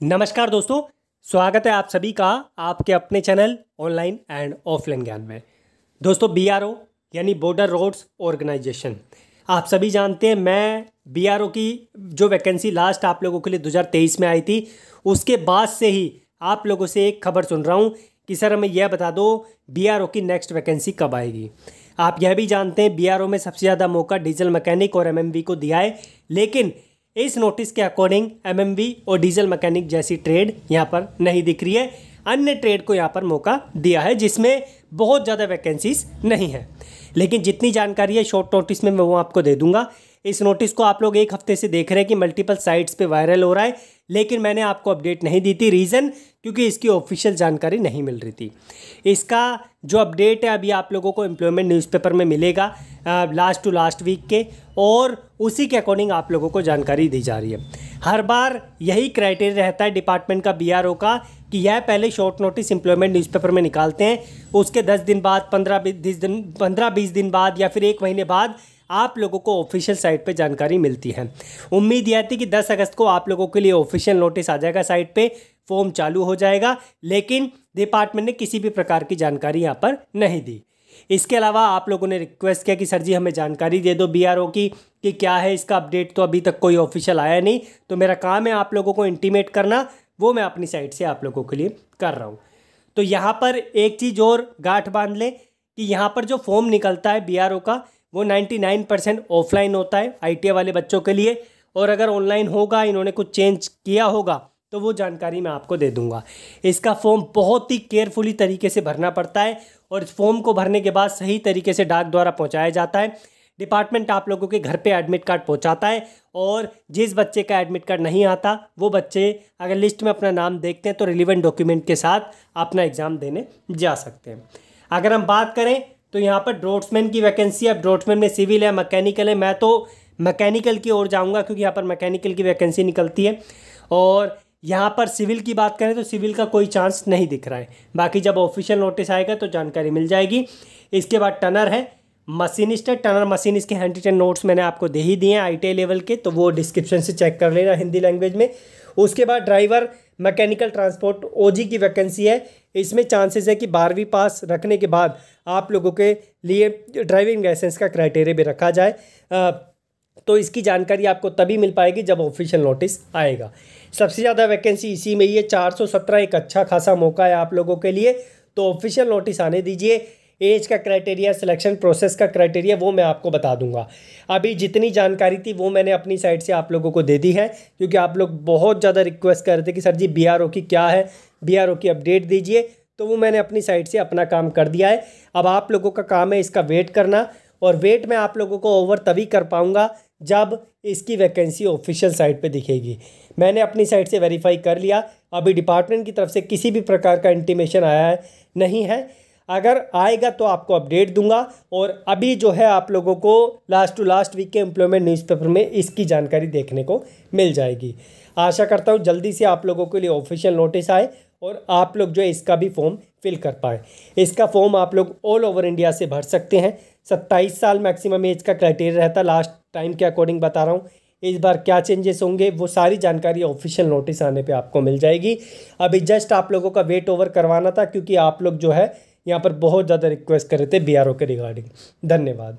नमस्कार दोस्तों, स्वागत है आप सभी का आपके अपने चैनल ऑनलाइन एंड ऑफलाइन ज्ञान में। दोस्तों बीआरओ यानी बॉर्डर रोड्स ऑर्गेनाइजेशन आप सभी जानते हैं, मैं बीआरओ की जो वैकेंसी लास्ट आप लोगों के लिए 2023 में आई थी, उसके बाद से ही आप लोगों से एक खबर सुन रहा हूँ कि सर हमें यह बता दो बीआरओ की नेक्स्ट वैकेंसी कब आएगी। आप यह भी जानते हैं बीआरओ में सबसे ज़्यादा मौका डीजल मैकेनिक और एमएमवी को दिया है, लेकिन इस नोटिस के अकॉर्डिंग एमएमवी और डीजल मैकेनिक जैसी ट्रेड यहाँ पर नहीं दिख रही है। अन्य ट्रेड को यहाँ पर मौका दिया है, जिसमें बहुत ज़्यादा वैकेंसीज नहीं है। लेकिन जितनी जानकारी है शॉर्ट नोटिस में मैं वो आपको दे दूँगा। इस नोटिस को आप लोग एक हफ़्ते से देख रहे हैं कि मल्टीपल साइट्स पे वायरल हो रहा है। लेकिन मैंने आपको अपडेट नहीं दी थी रीज़न क्योंकि इसकी ऑफिशियल जानकारी नहीं मिल रही थी। इसका जो अपडेट है, अभी आप लोगों को एम्प्लॉयमेंट न्यूज़पेपर में मिलेगा लास्ट टू लास्ट वीक के, और उसी के अकॉर्डिंग आप लोगों को जानकारी दी जा रही है। हर बार यही क्राइटेरिया रहता है डिपार्टमेंट का बी का, कि यह पहले शॉर्ट नोटिस एम्प्लॉयमेंट न्यूज़पेपर में निकालते हैं, उसके दस दिन बाद, पंद्रह बीस दिन, पंद्रह बीस दिन बाद, या फिर एक महीने बाद आप लोगों को ऑफिशियल साइट पे जानकारी मिलती है। उम्मीद यह थी कि 10 अगस्त को आप लोगों के लिए ऑफिशियल नोटिस आ जाएगा साइट पे फॉर्म चालू हो जाएगा, लेकिन डिपार्टमेंट ने किसी भी प्रकार की जानकारी यहाँ पर नहीं दी। इसके अलावा आप लोगों ने रिक्वेस्ट किया कि सर जी हमें जानकारी दे दो बीआरओ की, कि क्या है इसका अपडेट तो अभी तक कोई ऑफिशियल आया नहीं तो मेरा काम है आप लोगों को इंटीमेट करना, वो मैं अपनी साइड से आप लोगों के लिए कर रहा हूँ। तो यहाँ पर एक चीज़ और गांठ बाँध लें, कि यहाँ पर जो फॉर्म निकलता है बीआरओ का वो 99 परसेंट ऑफलाइन होता है आई वाले बच्चों के लिए। और अगर ऑनलाइन होगा, इन्होंने कुछ चेंज किया होगा तो वो जानकारी मैं आपको दे दूँगा। इसका फॉर्म बहुत ही केयरफुली तरीके से भरना पड़ता है और इस फॉर्म को भरने के बाद सही तरीके से डाक द्वारा पहुँचाया जाता है। डिपार्टमेंट आप लोगों के घर पे एडमिट कार्ड पहुंचाता है और जिस बच्चे का एडमिट कार्ड नहीं आता, वो बच्चे अगर लिस्ट में अपना नाम देखते हैं तो रिलीवेंट डॉक्यूमेंट के साथ अपना एग्ज़ाम देने जा सकते हैं। अगर हम बात करें तो यहाँ पर ड्रोट्समैन की वैकेंसी है ड्रोट्समैन में सिविल है मैकेनिकल है। मैं तो मैकेनिकल की ओर जाऊँगा क्योंकि यहाँ पर मैकेनिकल की वैकेंसी निकलती है। और यहाँ पर सिविल की बात करें तो सिविल का कोई चांस नहीं दिख रहा है। बाकी जब ऑफिशियल नोटिस आएगा तो जानकारी मिल जाएगी। इसके बाद टनर है। मशीनिस्ट है टनर मशीन इसके हैंड रिटन नोट्स मैंने आपको दे ही दिए हैं आई लेवल के तो वो डिस्क्रिप्शन से चेक कर लेना हिंदी लैंग्वेज में। उसके बाद ड्राइवर मैकेनिकल ट्रांसपोर्ट ओजी की वैकेंसी है। इसमें चांसेस है कि बारहवीं पास रखने के बाद आप लोगों के लिए ड्राइविंग लाइसेंस का क्राइटेरिया भी रखा जाए। तो इसकी जानकारी आपको तभी मिल पाएगी जब ऑफिशियल नोटिस आएगा। सबसे ज़्यादा वैकेंसी इसी में ही है, चार एक अच्छा खासा मौका है आप लोगों के लिए। तो ऑफिशियल नोटिस आने दीजिए। एज का क्राइटेरिया, सिलेक्शन प्रोसेस का क्राइटेरिया, वो मैं आपको बता दूँगा। अभी जितनी जानकारी थी, वो मैंने अपनी साइड से आप लोगों को दे दी है, क्योंकि आप लोग बहुत ज़्यादा रिक्वेस्ट कर रहे थे कि, सर जी बी की क्या है? बीआरओ की अपडेट दीजिए। तो वो मैंने अपनी साइड से अपना काम कर दिया है। अब आप लोगों का काम है इसका वेट करना, और वेट मैं आप लोगों को ओवर तभी कर पाऊँगा, जब इसकी वैकेंसी ऑफिशियल साइट पे दिखेगी। मैंने अपनी साइट से वेरीफाई कर लिया। अभी डिपार्टमेंट की तरफ़ से किसी भी प्रकार का इंटीमेशन आया है, नहीं है। अगर आएगा तो आपको अपडेट दूँगा और अभी जो है आप लोगों को लास्ट टू लास्ट वीक के एम्प्लॉयमेंट न्यूज़पेपर में इसकी जानकारी देखने को मिल जाएगी। आशा करता हूँ जल्दी से आप लोगों के लिए ऑफिशियल नोटिस आए और आप लोग जो है इसका भी फॉर्म फिल कर पाए। इसका फॉर्म आप लोग ऑल ओवर इंडिया से भर सकते हैं। सत्ताईस साल मैक्सिमम एज का क्राइटेरिया रहता। लास्ट टाइम के अकॉर्डिंग बता रहा हूँ। इस बार क्या चेंजेस होंगे, वो सारी जानकारी ऑफिशियल नोटिस आने पे आपको मिल जाएगी। अभी जस्ट आप लोगों का वेट ओवर करवाना था क्योंकि आप लोग जो है यहाँ पर बहुत ज़्यादा रिक्वेस्ट कर रहे थे बीआरओ के रिगार्डिंग धन्यवाद।